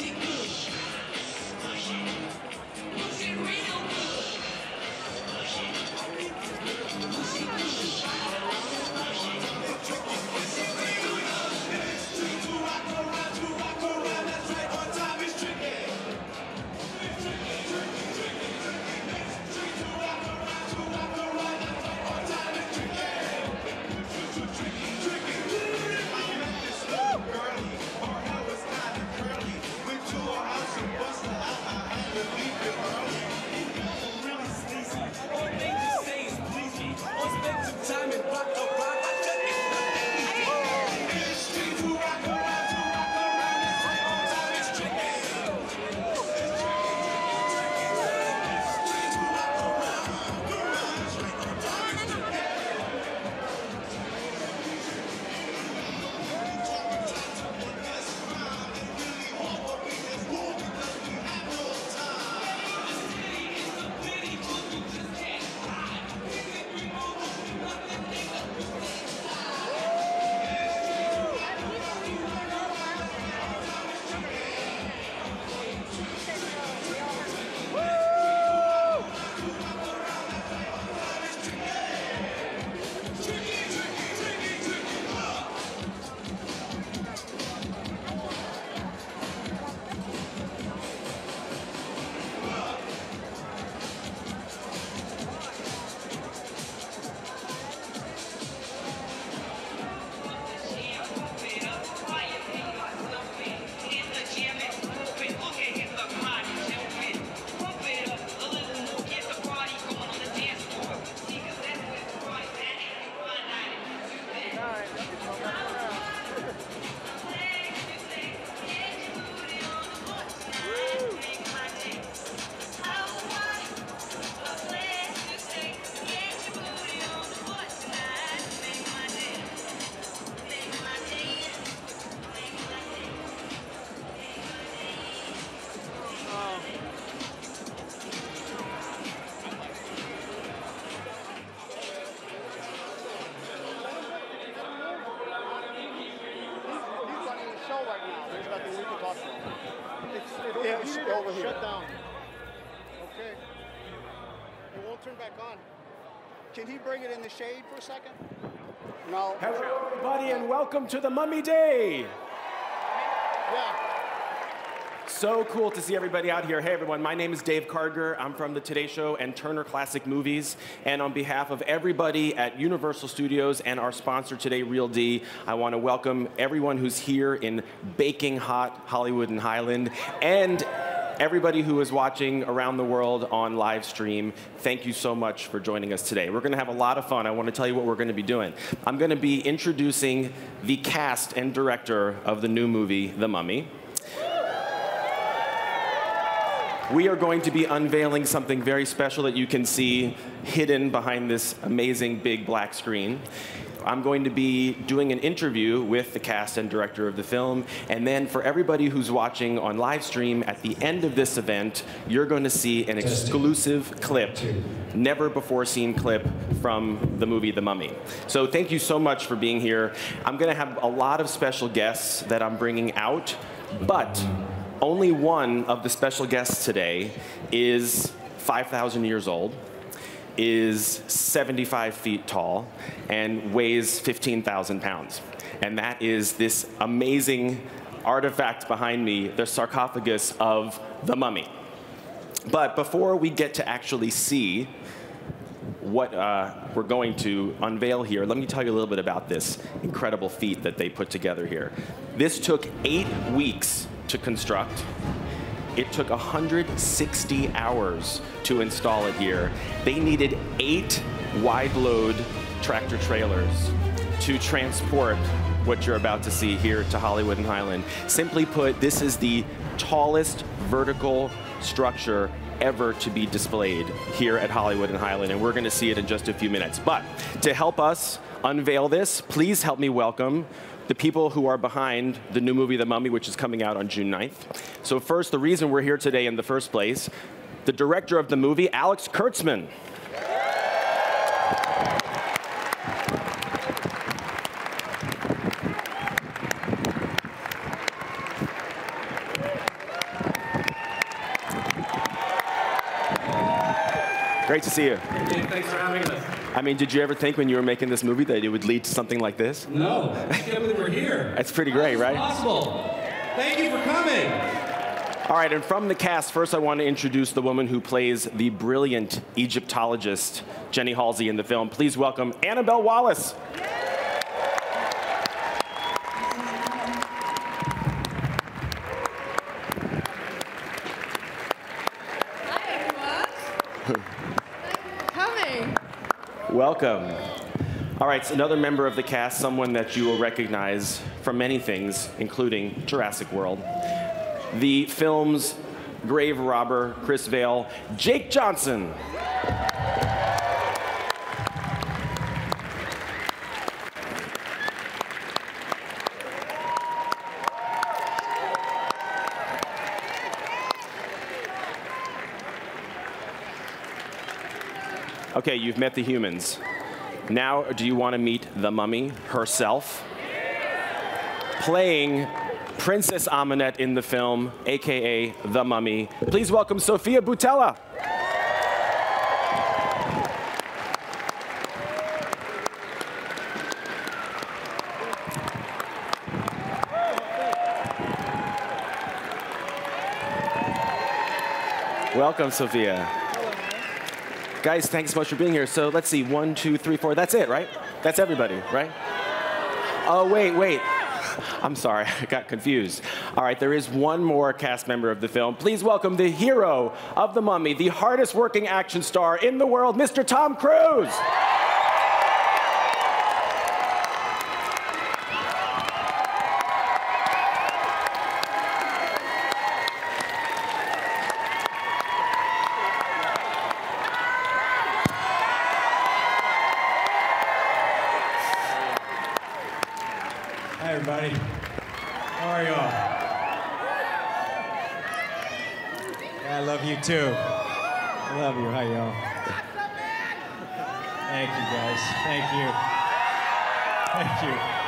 music. over here. Shut down. Okay. It won't turn back on. Can he bring it in the shade for a second? No. Hello, everybody, and welcome to the Mummy Day. Yeah. So cool to see everybody out here. Hey, everyone, my name is Dave Karger. I'm from The Today Show and Turner Classic Movies. And on behalf of everybody at Universal Studios and our sponsor today, Real D, I want to welcome everyone who's here in baking hot Hollywood and Highland and everybody who is watching around the world on live stream, thank you so much for joining us today. We're going to have a lot of fun. I want to tell you what we're going to be doing. I'm going to be introducing the cast and director of the new movie, The Mummy. We are going to be unveiling something very special that you can see hidden behind this amazing big black screen. I'm going to be doing an interview with the cast and director of the film, and then for everybody who's watching on live stream, at the end of this event, you're going to see an exclusive clip, never before seen clip from the movie The Mummy. So thank you so much for being here. I'm going to have a lot of special guests that I'm bringing out, but only one of the special guests today is 5,000 years old is 75 feet tall and weighs 15,000 pounds. And that is this amazing artifact behind me, the sarcophagus of the mummy. But before we get to actually see what uh, we're going to unveil here, let me tell you a little bit about this incredible feat that they put together here. This took eight weeks to construct. It took 160 hours to install it here. They needed eight wide load tractor trailers to transport what you're about to see here to Hollywood and Highland. Simply put, this is the tallest vertical structure ever to be displayed here at Hollywood and Highland, and we're going to see it in just a few minutes. But to help us unveil this, please help me welcome the people who are behind the new movie, The Mummy, which is coming out on June 9th. So first, the reason we're here today in the first place, the director of the movie, Alex Kurtzman. Great to see you. Thanks for having us. I mean, did you ever think when you were making this movie that it would lead to something like this? No, I can't believe we're here. That's pretty great, this right? Possible. Thank you for coming. All right, and from the cast, first I want to introduce the woman who plays the brilliant Egyptologist, Jenny Halsey, in the film. Please welcome Annabelle Wallis. Hi, everyone. Thank you for coming. Welcome. All right, so another member of the cast, someone that you will recognize from many things, including Jurassic World. The film's grave robber, Chris Vail, Jake Johnson. Okay, you've met the humans. Now, do you want to meet the mummy herself? Playing Princess Ahmanet in the film, aka The Mummy. Please welcome Sofia Boutella. Welcome, Sophia. Guys, thanks so much for being here. So let's see, one, two, three, four. That's it, right? That's everybody, right? Oh, wait, wait. I'm sorry, I got confused. All right, there is one more cast member of the film. Please welcome the hero of The Mummy, the hardest working action star in the world, Mr. Tom Cruise. Hi, everybody. How are y'all? Yeah, I love you too. I love you. Hi, y'all. Thank you, guys. Thank you. Thank you.